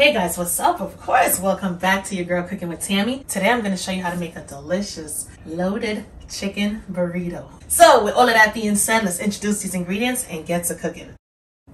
Hey guys, what's up? Of course, welcome back to your girl cooking with Tammy. Today I'm going to show you how to make a delicious loaded chicken burrito. So with all of that being said, let's introduce these ingredients and get to cooking.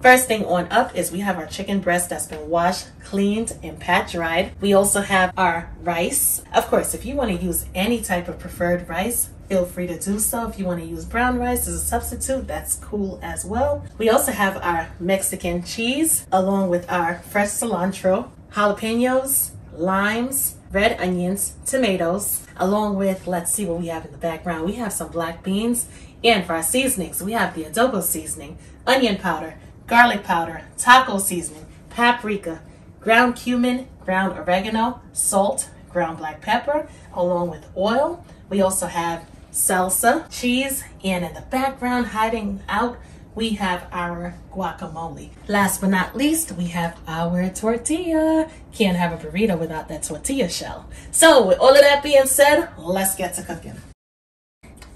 First thing on up is we have our chicken breast that's been washed, cleaned, and pat dried. We also have our rice. Of course, if you want to use any type of preferred rice, feel free to do so. If you want to use brown rice as a substitute, that's cool as well. We also have our Mexican cheese along with our fresh cilantro, jalapenos, limes, red onions, tomatoes, along with, let's see what we have in the background. We have some black beans and for our seasonings, we have the adobo seasoning, onion powder, garlic powder, taco seasoning, paprika, ground cumin, ground oregano, salt, ground black pepper, along with oil. We also have salsa, cheese, and in the background, hiding out, we have our guacamole. Last but not least, we have our tortilla. Can't have a burrito without that tortilla shell. So with all of that being said, let's get to cooking.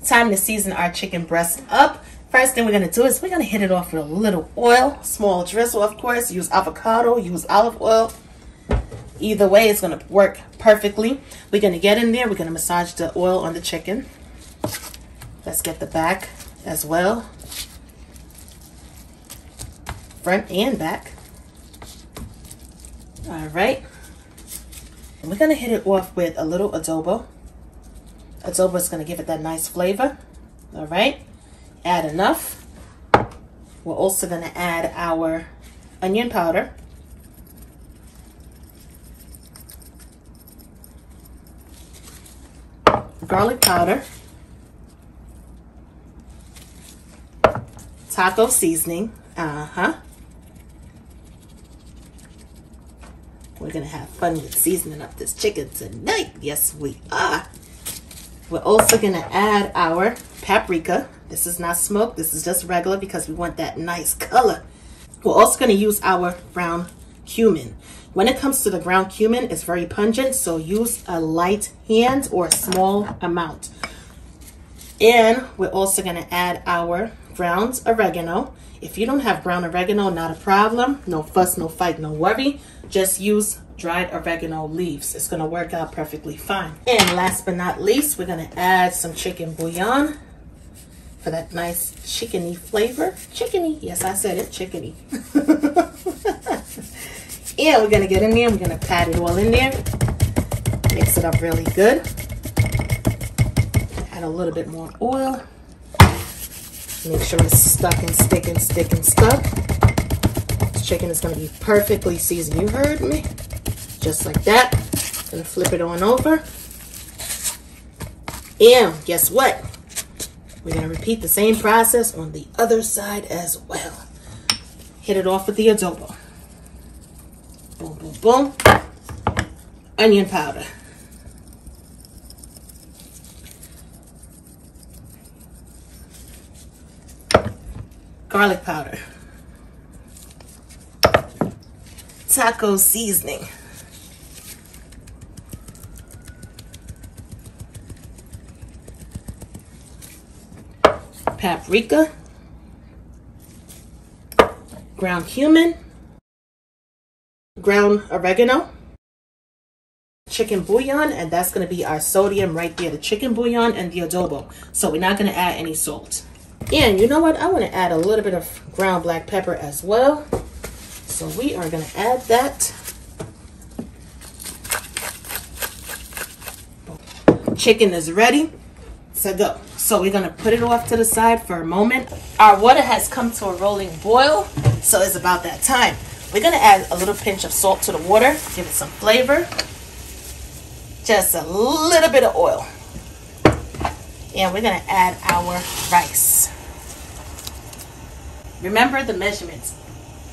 Time to season our chicken breast up. First thing we're going to do is we're going to hit it off with a little oil, small drizzle, of course. Use avocado, use olive oil. Either way, it's going to work perfectly. We're going to get in there. We're going to massage the oil on the chicken. Let's get the back as well. Front and back. All right. And we're to hit it off with a little adobo. Adobo is to give it that nice flavor. All right add enough. We're also to add our onion powder. Garlic powder. Taco seasoning. Uh-huh. We're going to have fun with seasoning up this chicken tonight. Yes, we are. We're also going to add our paprika. This is not smoked. This is just regular because we want that nice color. We're also going to use our ground cumin. When it comes to the ground cumin, it's very pungent, so use a light hand or a small amount. And we're also going to add our ground oregano. If you don't have ground oregano, not a problem. No fuss, no fight, no worry. Just use dried oregano leaves. It's to work out perfectly fine. And last but not least, we're to add some chicken bouillon for that nice chickeny flavor. Chickeny, yes, I said it, chickeny. and we're gonna get in there, we're gonna pat it all in there. Mix it up really good. Add a little bit more oil. Make sure it's stuck and stick and stick and stuck. This chicken is gonna be perfectly seasoned. You heard me? Just like that. Gonna flip it on over. And guess what? We're going to repeat the same process on the other side as well. Hit it off with the adobo. Boom, boom, boom. Onion powder. Garlic powder. Taco seasoning. paprika, ground cumin, ground oregano, chicken bouillon, and that's going to be our sodium right there, the chicken bouillon and the adobo. So we're not going to add any salt. And you know what? I want to add a little bit of ground black pepper as well. So we are going to add that. Chicken is ready to go. So we're going to put it off to the side for a moment. Our water has come to a rolling boil, so it's about that time. We're going to add a little pinch of salt to the water, give it some flavor. Just a little bit of oil. And we're going to add our rice. Remember the measurements.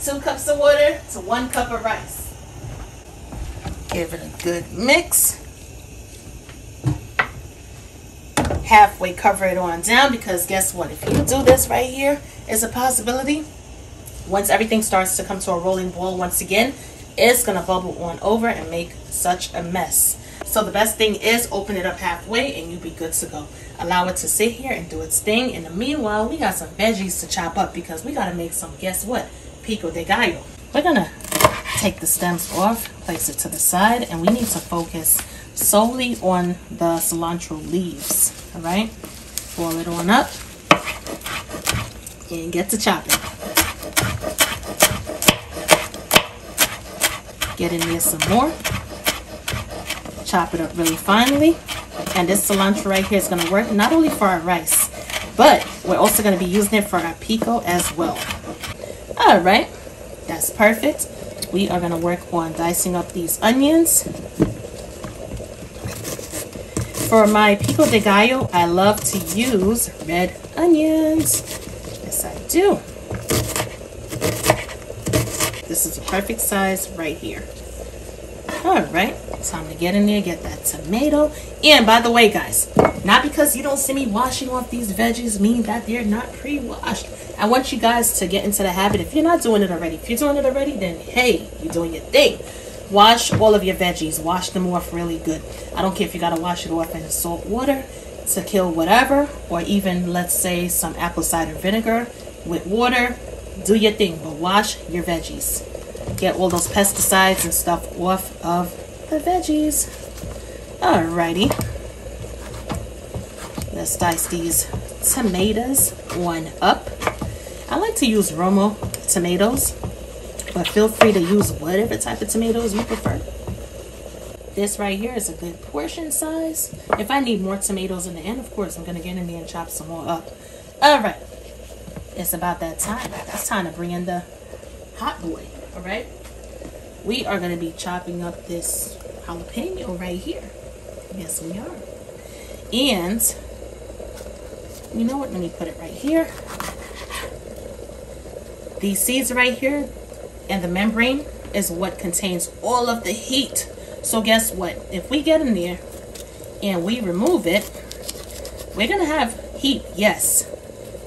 Two cups of water to one cup of rice. Give it a good mix halfway cover it on down because guess what? If you do this right here, it's a possibility. Once everything starts to come to a rolling boil once again, it's going to bubble on over and make such a mess. So the best thing is open it up halfway and you'll be good to go. Allow it to sit here and do its thing. In the meanwhile, we got some veggies to chop up because we got to make some, guess what? Pico de gallo. We're going to Take the stems off, place it to the side, and we need to focus solely on the cilantro leaves, all right? Roll it on up and get to chopping. Get in there some more. Chop it up really finely. And this cilantro right here is going to work not only for our rice, but we're also going to be using it for our pico as well. All right, that's perfect. We are going to work on dicing up these onions. For my pico de gallo, I love to use red onions. Yes, I do. This is a perfect size right here. Right, time to get in there, get that tomato. And by the way, guys, not because you don't see me washing off these veggies mean that they're not pre-washed. I want you guys to get into the habit. If you're not doing it already, if you're doing it already, then hey, you're doing your thing. Wash all of your veggies. Wash them off really good. I don't care if you got to wash it off in salt water to kill whatever, or even, let's say, some apple cider vinegar with water. Do your thing, but wash your veggies. Get all those pesticides and stuff off of the veggies. Alrighty. Let's dice these tomatoes one up. I like to use Roma tomatoes, but feel free to use whatever type of tomatoes you prefer. This right here is a good portion size. If I need more tomatoes in the end, of course, I'm going to get in there and chop some more up. All right. It's about that time. It's time to bring in the hot boy. All right. We are going to be chopping up this jalapeno right here. Yes, we are. And you know what? Let me put it right here. These seeds right here and the membrane is what contains all of the heat. So guess what? If we get in there and we remove it, we're going to have heat, yes,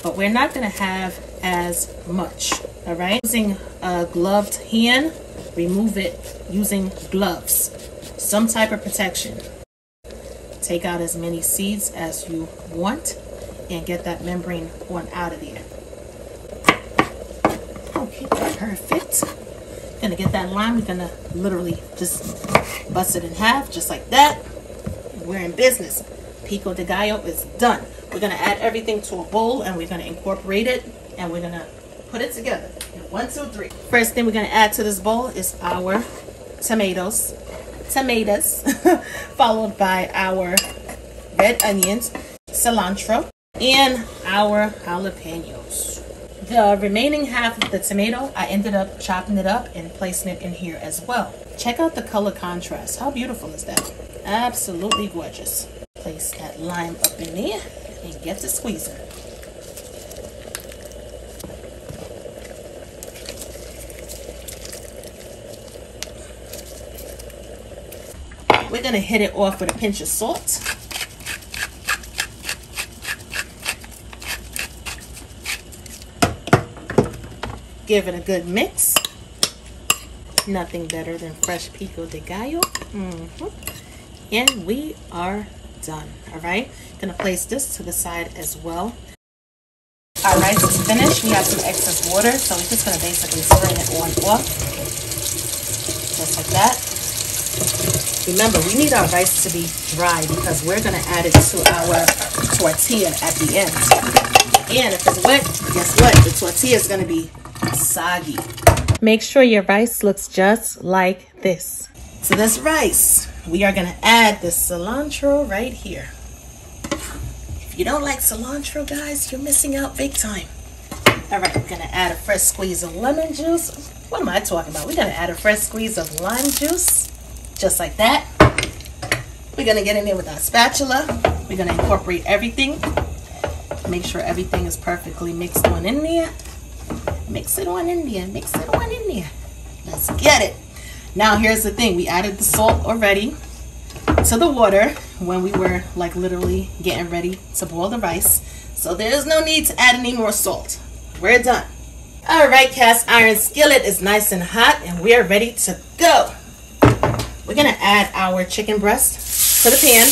but we're not going to have as much, all right? Using a uh, gloved hand, remove it using gloves, some type of protection. Take out as many seeds as you want and get that membrane one out of there. Okay, perfect. Gonna get that lime. We're gonna literally just bust it in half, just like that. We're in business. Pico de gallo is done. We're gonna add everything to a bowl and we're gonna incorporate it and we're gonna put it together. One, two, three. First thing we're gonna add to this bowl is our tomatoes, tomatoes, followed by our red onions, cilantro, and our jalapenos. The remaining half of the tomato, I ended up chopping it up and placing it in here as well. Check out the color contrast. How beautiful is that? Absolutely gorgeous. Place that lime up in there and get to squeezing. We're going to hit it off with a pinch of salt. Give it a good mix. Nothing better than fresh pico de gallo. Mm -hmm. And we are done. All right. Gonna place this to the side as well. Our rice is finished. We have some excess water, so we're just gonna basically strain it on off, just like that. Remember, we need our rice to be dry because we're gonna add it to our tortilla at the end. And if it's wet, guess what? The tortilla is gonna be soggy. Make sure your rice looks just like this. To this rice, we are gonna add the cilantro right here. If you don't like cilantro, guys, you're missing out big time. All right, we're gonna add a fresh squeeze of lemon juice. What am I talking about? We're gonna add a fresh squeeze of lime juice, just like that. We're gonna get in there with our spatula. We're gonna incorporate everything. Make sure everything is perfectly mixed on in there. Mix it on in there. Mix it on in there. Let's get it. Now here's the thing. We added the salt already to the water when we were like literally getting ready to boil the rice. So there's no need to add any more salt. We're done. All right, cast iron skillet is nice and hot and we're ready to go. We're gonna add our chicken breast to the pan.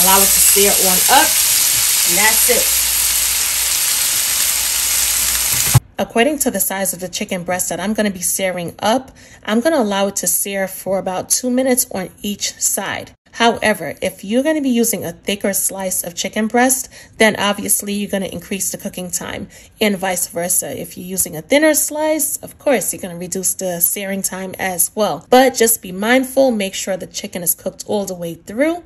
Allow it to sear on up and that's it. According to the size of the chicken breast that I'm going to be searing up, I'm going to allow it to sear for about two minutes on each side. However, if you're going to be using a thicker slice of chicken breast, then obviously you're going to increase the cooking time and vice versa. If you're using a thinner slice, of course, you're going to reduce the searing time as well. But just be mindful, make sure the chicken is cooked all the way through.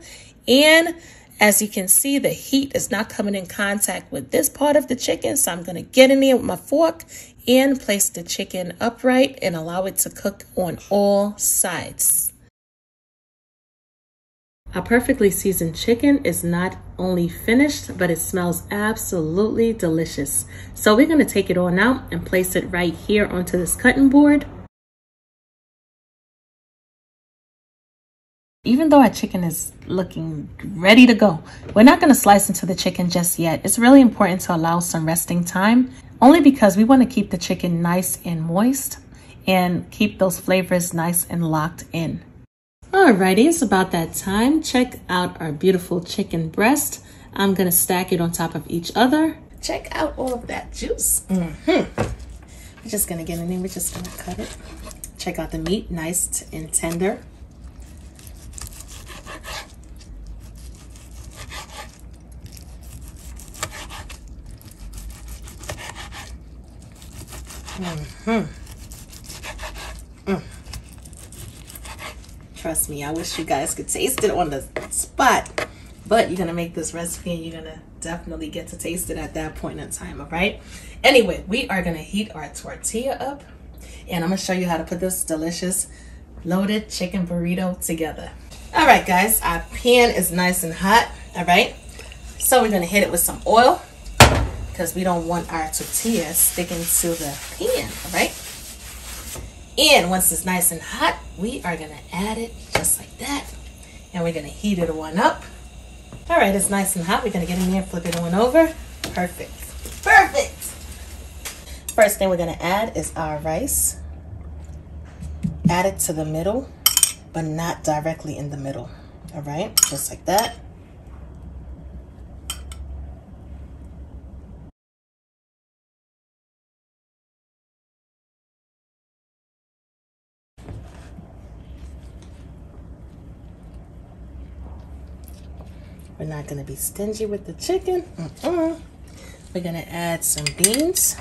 And as you can see, the heat is not coming in contact with this part of the chicken. So I'm going to get in there with my fork and place the chicken upright and allow it to cook on all sides. A perfectly seasoned chicken is not only finished, but it smells absolutely delicious. So we're gonna take it on out and place it right here onto this cutting board. Even though our chicken is looking ready to go, we're not gonna slice into the chicken just yet. It's really important to allow some resting time, only because we wanna keep the chicken nice and moist and keep those flavors nice and locked in. Alrighty, it's about that time. Check out our beautiful chicken breast. I'm gonna stack it on top of each other. Check out all of that juice. Mm -hmm. We're just gonna get in there, we're just gonna cut it. Check out the meat, nice and tender. Mm -hmm. Trust me, I wish you guys could taste it on the spot. But you're going to make this recipe and you're going to definitely get to taste it at that point in time, all right? Anyway, we are going to heat our tortilla up. And I'm going to show you how to put this delicious loaded chicken burrito together. All right, guys, our pan is nice and hot, all right? So we're going to hit it with some oil because we don't want our tortilla sticking to the pan, all right? And once it's nice and hot, we are gonna add it just like that. And we're gonna heat it one up. All right, it's nice and hot. We're gonna get in there, flip it on over. Perfect, perfect. First thing we're gonna add is our rice. Add it to the middle, but not directly in the middle. All right, just like that. We're not going to be stingy with the chicken. Mm -mm. We're going to add some beans.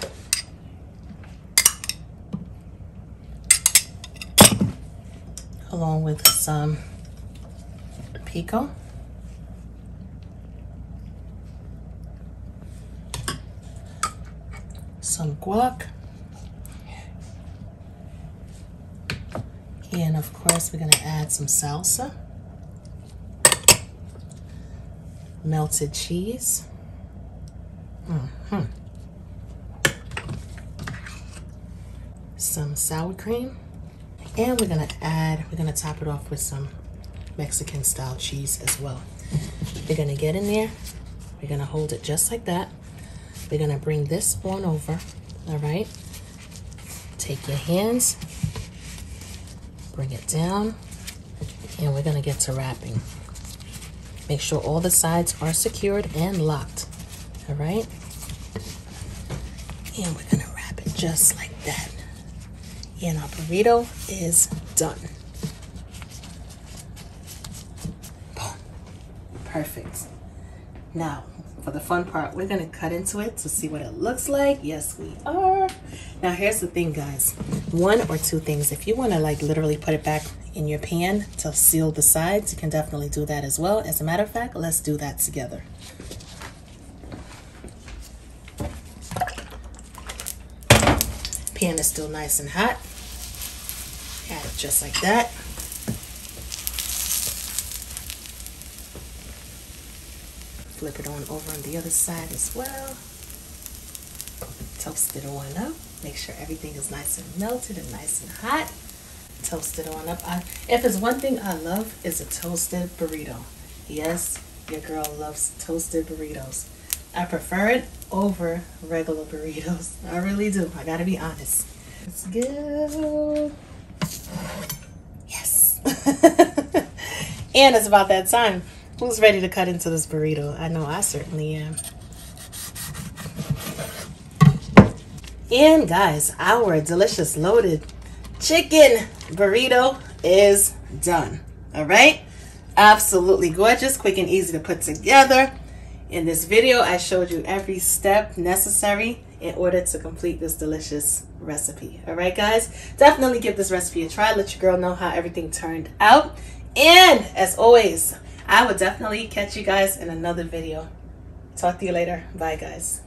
Along with some pico. Some guac. And of course, we're going to add some salsa. Melted cheese. Mm -hmm. Some sour cream. And we're gonna add, we're gonna top it off with some Mexican style cheese as well. We're gonna get in there. We're gonna hold it just like that. We're gonna bring this on over, all right? Take your hands, bring it down, and we're gonna get to wrapping. Make sure all the sides are secured and locked. All right? And we're gonna wrap it just like that. And our burrito is done. Boom. Perfect. Now, for the fun part, we're gonna cut into it to see what it looks like. Yes, we are. Now, here's the thing, guys. One or two things. If you wanna like literally put it back in your pan to seal the sides, you can definitely do that as well. As a matter of fact, let's do that together. Pan is still nice and hot. Add it just like that. Flip it on over on the other side as well. Toast it on up. Make sure everything is nice and melted and nice and hot. Toast it on up. I, if it's one thing I love, is a toasted burrito. Yes, your girl loves toasted burritos. I prefer it over regular burritos. I really do. I gotta be honest. Let's go. Yes. and it's about that time. Who's ready to cut into this burrito? I know I certainly am. And guys, our delicious loaded chicken burrito is done. All right? Absolutely gorgeous, quick and easy to put together. In this video, I showed you every step necessary in order to complete this delicious recipe. All right, guys? Definitely give this recipe a try. Let your girl know how everything turned out. And as always, I will definitely catch you guys in another video. Talk to you later. Bye, guys.